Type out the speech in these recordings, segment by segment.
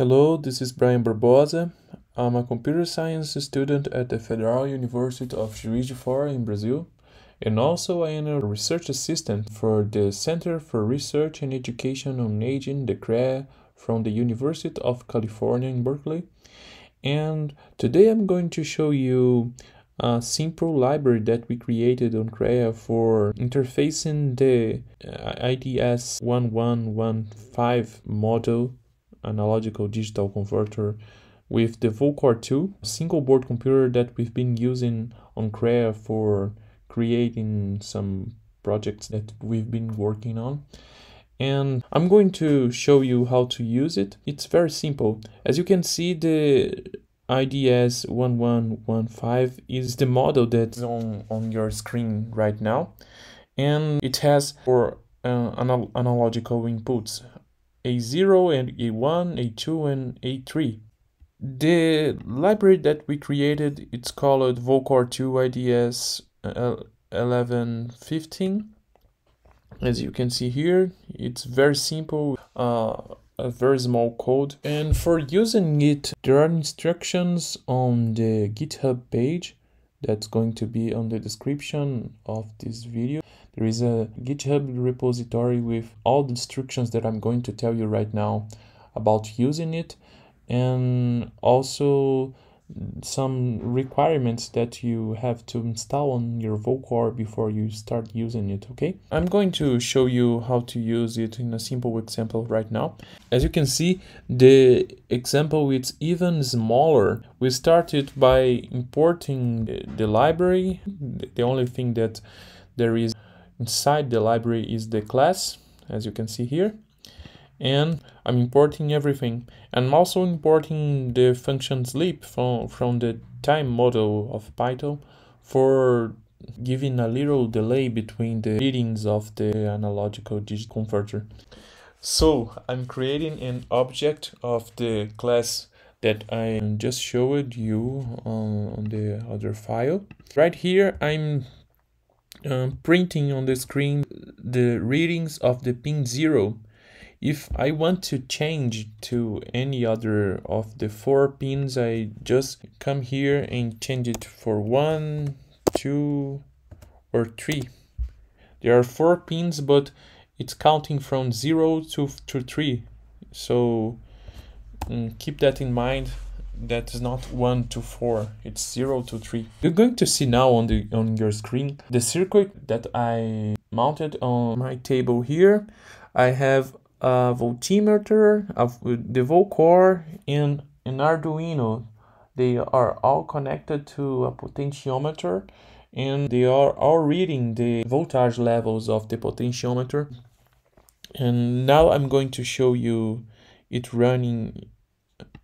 Hello, this is Bryan Barbosa. I'm a computer science student at the Federal University of Juiz de Fora in Brazil, and also I am a research assistant for the Center for Research and Education on Aging, the CREA, from the University of California in Berkeley. And today I'm going to show you a simple library that we created on CREA for interfacing the ADS 1115 model analogical digital converter with the VoCore 2, single board computer that we've been using on CREA for creating some projects that we've been working on. And I'm going to show you how to use it. It's very simple. As you can see, the ADS 1115 is the model that's on, on your screen right now. And it has four uh, anal analogical inputs a0 and A1, A2 and A3. The library that we created, it's called VoCore 2 ADS 1115. As you can see here, it's very simple, uh, a very small code. And for using it, there are instructions on the GitHub page that's going to be on the description of this video. There is a GitHub repository with all the instructions that I'm going to tell you right now about using it and also some requirements that you have to install on your VoCore before you start using it, okay? I'm going to show you how to use it in a simple example right now. As you can see, the example is even smaller. We started by importing the library. The only thing that there is Inside the library is the class, as you can see here. And I'm importing everything. I'm also importing the function sleep from, from the time model of Python for giving a little delay between the readings of the analogical digit converter. So I'm creating an object of the class that I just showed you on the other file. Right here, I'm um, printing on the screen the readings of the pin 0. If I want to change to any other of the four pins, I just come here and change it for 1, 2, or 3. There are four pins, but it's counting from 0 to, to 3. So um, keep that in mind that is not 1 to 4 it's 0 to 3 you're going to see now on the on your screen the circuit that i mounted on my table here i have a voltmeter of the VoCore and an arduino they are all connected to a potentiometer and they are all reading the voltage levels of the potentiometer. And now i'm going to show you it running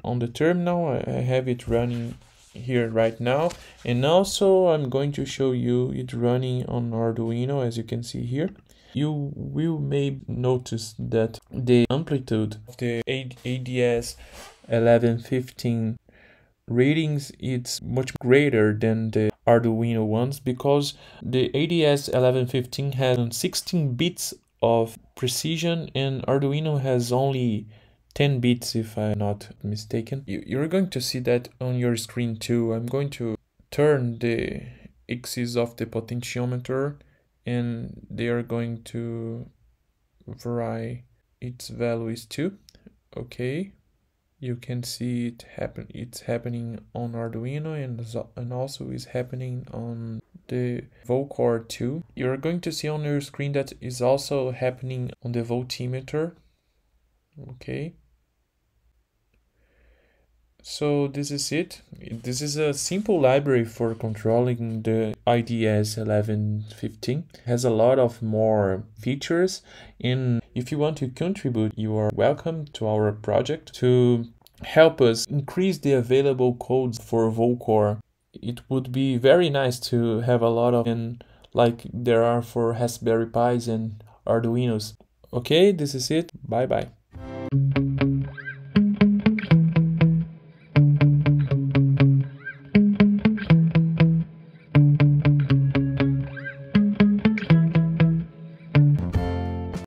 on the terminal. I have it running here right now. And also I'm going to show you it running on Arduino as you can see here. You will may notice that the amplitude of the ADS 1115 readings it's much greater than the Arduino ones because the ADS 1115 has 16 bits of precision and Arduino has only 10 bits if I'm not mistaken. You're going to see that on your screen too. I'm going to turn the axis of the potentiometer and they are going to vary its values too. Okay, you can see it happen. It's happening on Arduino and and also is happening on the VoCore 2. You're going to see on your screen that is also happening on the voltmeter. Okay. So this is it. This is a simple library for controlling the ADS 1115. It has a lot of more features and if you want to contribute, you are welcome to our project to help us increase the available codes for VoCore. It would be very nice to have a lot of and like there are for Raspberry Pis and Arduinos. Okay, this is it. Bye bye.